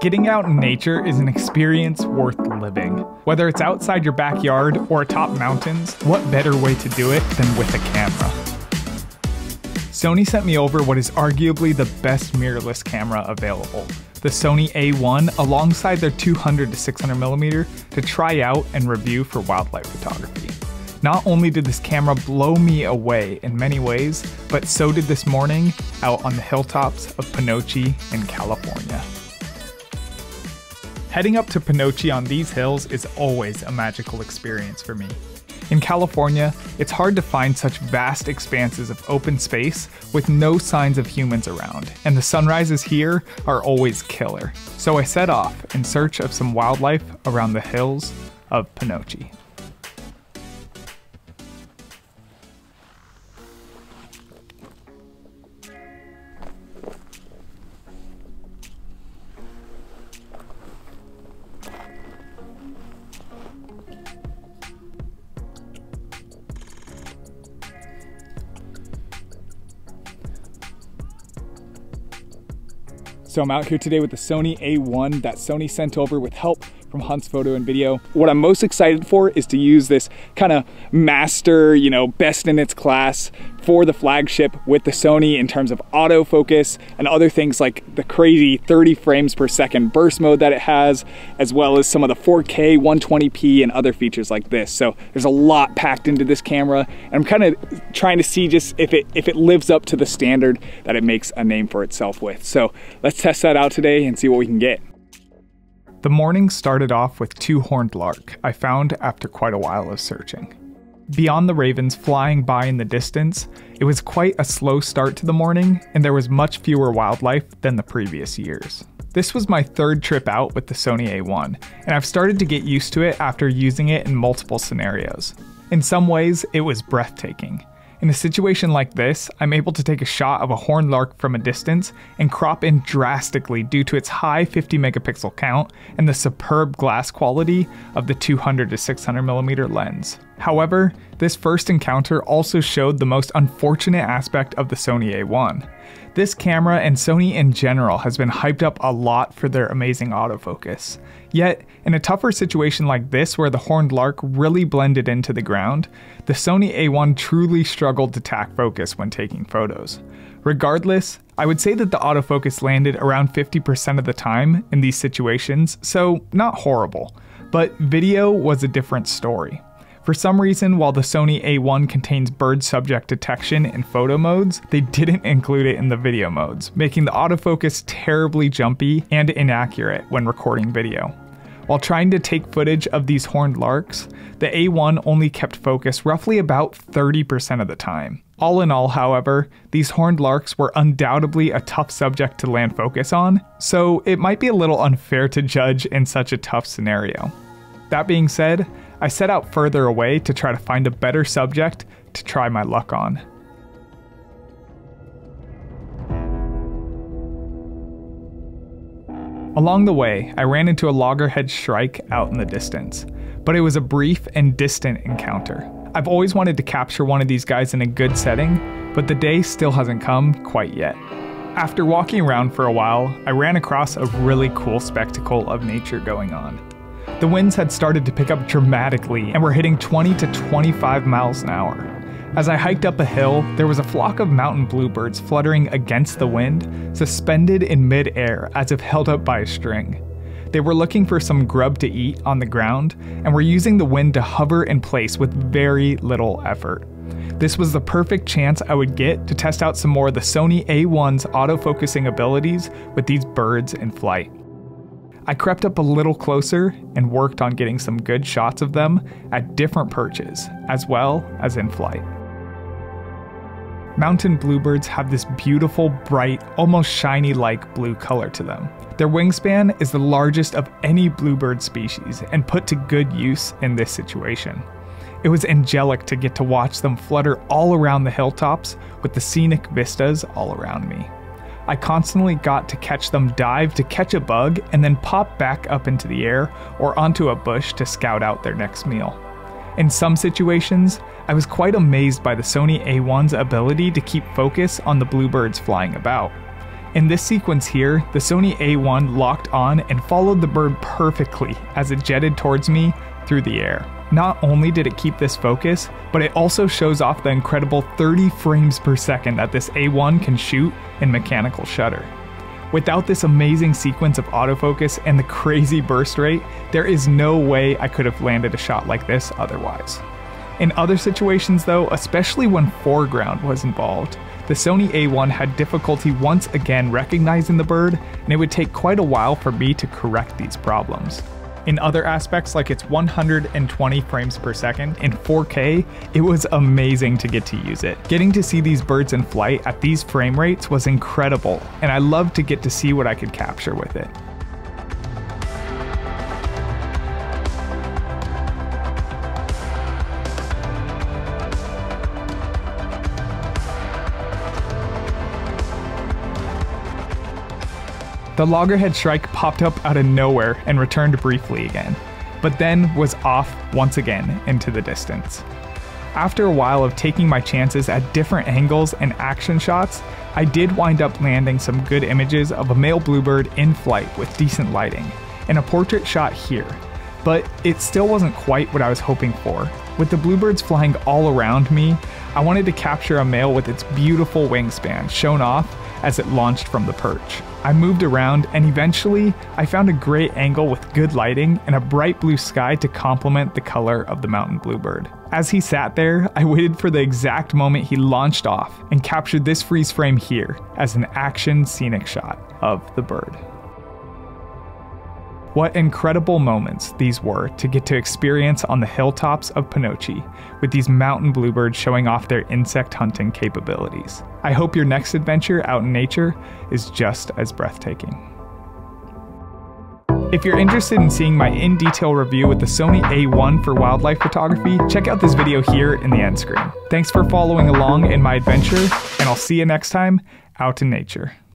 Getting out in nature is an experience worth living. Whether it's outside your backyard or atop mountains, what better way to do it than with a camera? Sony sent me over what is arguably the best mirrorless camera available, the Sony A1 alongside their 200 to 600 millimeter, to try out and review for wildlife photography. Not only did this camera blow me away in many ways, but so did this morning out on the hilltops of Panoche in California. Heading up to Panoche on these hills is always a magical experience for me. In California, it's hard to find such vast expanses of open space with no signs of humans around, and the sunrises here are always killer. So I set off in search of some wildlife around the hills of Panoche. So I'm out here today with the Sony A1 that Sony sent over with help from Hunts Photo and Video. What I'm most excited for is to use this kind of master, you know, best in its class for the flagship with the Sony in terms of autofocus and other things like the crazy 30 frames per second burst mode that it has, as well as some of the 4K 120p and other features like this. So there's a lot packed into this camera and I'm kind of trying to see just if it if it lives up to the standard that it makes a name for itself with. So let's test that out today and see what we can get. The morning started off with two horned lark I found after quite a while of searching. Beyond the ravens flying by in the distance, it was quite a slow start to the morning, and there was much fewer wildlife than the previous years. This was my third trip out with the Sony A1, and I've started to get used to it after using it in multiple scenarios. In some ways, it was breathtaking. In a situation like this, I'm able to take a shot of a horned lark from a distance and crop in drastically due to its high 50 megapixel count and the superb glass quality of the 200 to 600mm lens. However, this first encounter also showed the most unfortunate aspect of the Sony A1. This camera and Sony in general has been hyped up a lot for their amazing autofocus. Yet, in a tougher situation like this where the horned lark really blended into the ground, the Sony A1 truly struggled to tack focus when taking photos. Regardless, I would say that the autofocus landed around 50% of the time in these situations, so not horrible. But video was a different story. For some reason, while the Sony A1 contains bird subject detection in photo modes, they didn't include it in the video modes, making the autofocus terribly jumpy and inaccurate when recording video. While trying to take footage of these horned larks, the A1 only kept focus roughly about 30% of the time. All in all, however, these horned larks were undoubtedly a tough subject to land focus on, so it might be a little unfair to judge in such a tough scenario. That being said, I set out further away to try to find a better subject to try my luck on. Along the way, I ran into a loggerhead shrike out in the distance, but it was a brief and distant encounter. I've always wanted to capture one of these guys in a good setting, but the day still hasn't come quite yet. After walking around for a while, I ran across a really cool spectacle of nature going on. The winds had started to pick up dramatically and were hitting 20 to 25 miles an hour. As I hiked up a hill, there was a flock of mountain bluebirds fluttering against the wind, suspended in midair as if held up by a string. They were looking for some grub to eat on the ground and were using the wind to hover in place with very little effort. This was the perfect chance I would get to test out some more of the Sony A1's autofocusing abilities with these birds in flight. I crept up a little closer and worked on getting some good shots of them at different perches, as well as in flight. Mountain bluebirds have this beautiful, bright, almost shiny like blue color to them. Their wingspan is the largest of any bluebird species and put to good use in this situation. It was angelic to get to watch them flutter all around the hilltops with the scenic vistas all around me. I constantly got to catch them dive to catch a bug and then pop back up into the air or onto a bush to scout out their next meal. In some situations, I was quite amazed by the Sony A1's ability to keep focus on the bluebirds flying about. In this sequence here, the Sony A1 locked on and followed the bird perfectly as it jetted towards me through the air. Not only did it keep this focus, but it also shows off the incredible 30 frames per second that this A1 can shoot in mechanical shutter. Without this amazing sequence of autofocus and the crazy burst rate, there is no way I could have landed a shot like this otherwise. In other situations though, especially when foreground was involved, the Sony A1 had difficulty once again recognizing the bird, and it would take quite a while for me to correct these problems. In other aspects, like its 120 frames per second in 4K, it was amazing to get to use it. Getting to see these birds in flight at these frame rates was incredible, and I loved to get to see what I could capture with it. The loggerhead shrike popped up out of nowhere and returned briefly again, but then was off once again into the distance. After a while of taking my chances at different angles and action shots, I did wind up landing some good images of a male bluebird in flight with decent lighting, and a portrait shot here, but it still wasn't quite what I was hoping for. With the bluebirds flying all around me, I wanted to capture a male with its beautiful wingspan shown off as it launched from the perch. I moved around and eventually I found a great angle with good lighting and a bright blue sky to complement the color of the mountain bluebird. As he sat there, I waited for the exact moment he launched off and captured this freeze frame here as an action scenic shot of the bird. What incredible moments these were to get to experience on the hilltops of Panoche, with these mountain bluebirds showing off their insect hunting capabilities. I hope your next adventure out in nature is just as breathtaking. If you're interested in seeing my in-detail review with the Sony A1 for wildlife photography, check out this video here in the end screen. Thanks for following along in my adventure, and I'll see you next time out in nature.